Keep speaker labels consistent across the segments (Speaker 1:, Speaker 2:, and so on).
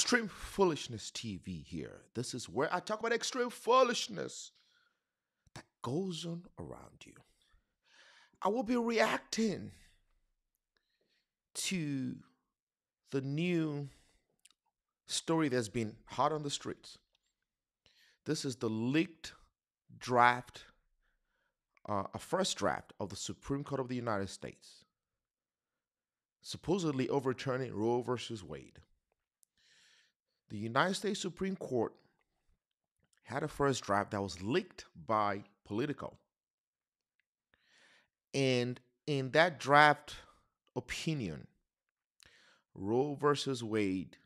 Speaker 1: Extreme Foolishness TV here. This is where I talk about extreme foolishness that goes on around you. I will be reacting to the new story that's been hot on the streets. This is the leaked draft, uh, a first draft of the Supreme Court of the United States, supposedly overturning Roe versus Wade. The United States Supreme Court had a first draft that was leaked by Politico. And in that draft opinion, Roe versus Wade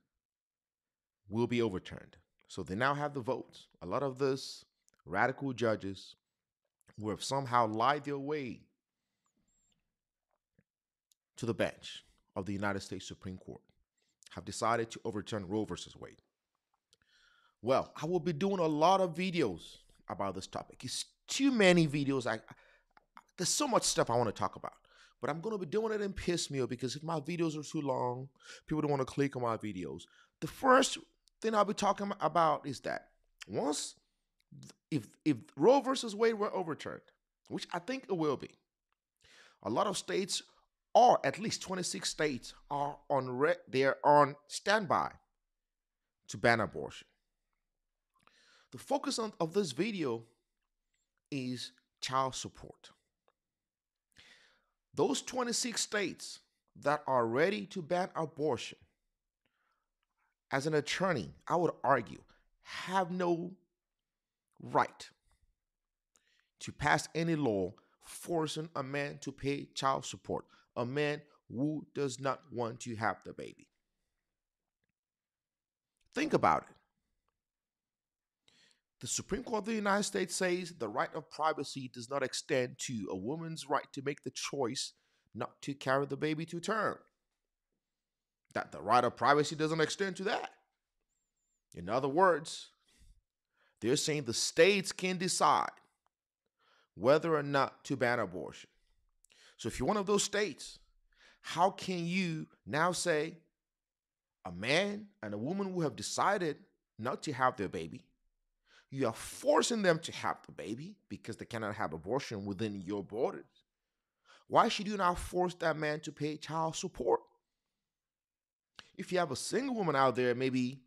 Speaker 1: will be overturned. So they now have the votes. A lot of this radical judges who have somehow lied their way to the bench of the United States Supreme Court have decided to overturn Roe versus Wade. Well, I will be doing a lot of videos about this topic. It's too many videos. I, I there's so much stuff I want to talk about, but I'm going to be doing it in piecemeal because if my videos are too long, people don't want to click on my videos. The first thing I'll be talking about is that once if if Roe versus Wade were overturned, which I think it will be, a lot of states or at least 26 states are on re- they're on standby to ban abortion. The focus on, of this video is child support. Those 26 states that are ready to ban abortion, as an attorney, I would argue, have no right to pass any law forcing a man to pay child support a man who does not want to have the baby. Think about it. The Supreme Court of the United States says the right of privacy does not extend to a woman's right to make the choice not to carry the baby to term. That the right of privacy doesn't extend to that. In other words, they're saying the states can decide whether or not to ban abortion. So if you're one of those states, how can you now say a man and a woman who have decided not to have their baby, you are forcing them to have the baby because they cannot have abortion within your borders. Why should you not force that man to pay child support? If you have a single woman out there, maybe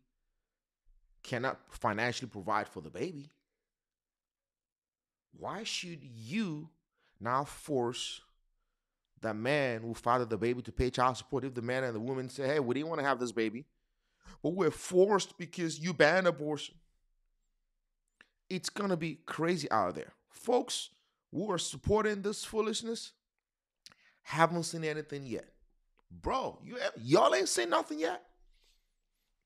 Speaker 1: cannot financially provide for the baby, why should you now force that man who fathered the baby to pay child support if the man and the woman say, hey, we didn't want to have this baby, but we're forced because you ban abortion. It's going to be crazy out there. Folks who are supporting this foolishness haven't seen anything yet. Bro, you y'all ain't seen nothing yet.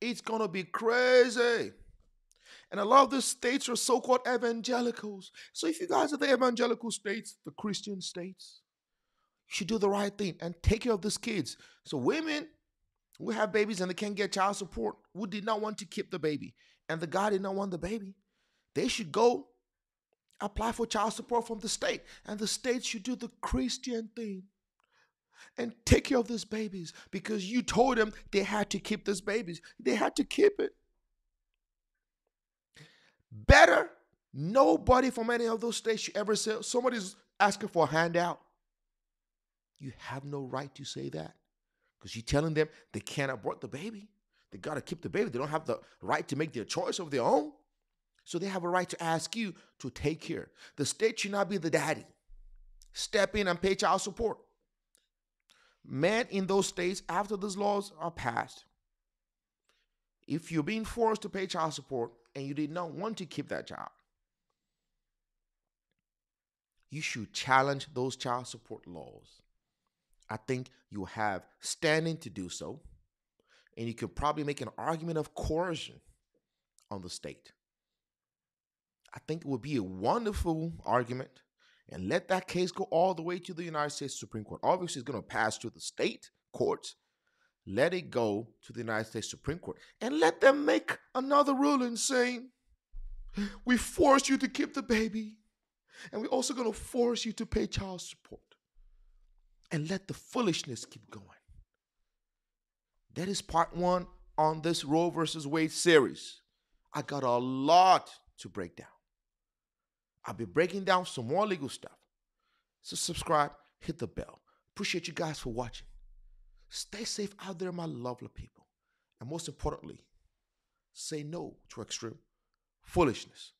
Speaker 1: It's going to be crazy. And a lot of the states are so called evangelicals. So if you guys are the evangelical states, the Christian states, should do the right thing and take care of these kids. So women who have babies and they can't get child support, who did not want to keep the baby, and the guy did not want the baby, they should go apply for child support from the state. And the state should do the Christian thing and take care of these babies because you told them they had to keep these babies. They had to keep it. Better nobody from any of those states should ever say somebody's asking for a handout. You have no right to say that because you're telling them they can't abort the baby. They got to keep the baby. They don't have the right to make their choice of their own. So they have a right to ask you to take care. The state should not be the daddy. Step in and pay child support. Men in those states, after these laws are passed, if you're being forced to pay child support and you did not want to keep that child, you should challenge those child support laws. I think you have standing to do so. And you could probably make an argument of coercion on the state. I think it would be a wonderful argument and let that case go all the way to the United States Supreme Court. Obviously, it's going to pass to the state courts. Let it go to the United States Supreme Court and let them make another ruling saying, we forced you to keep the baby, and we're also going to force you to pay child support and let the foolishness keep going. That is part one on this Roe versus Wade series. I got a lot to break down. I'll be breaking down some more legal stuff. So subscribe, hit the bell. Appreciate you guys for watching. Stay safe out there, my lovely people. And most importantly, say no to extreme foolishness.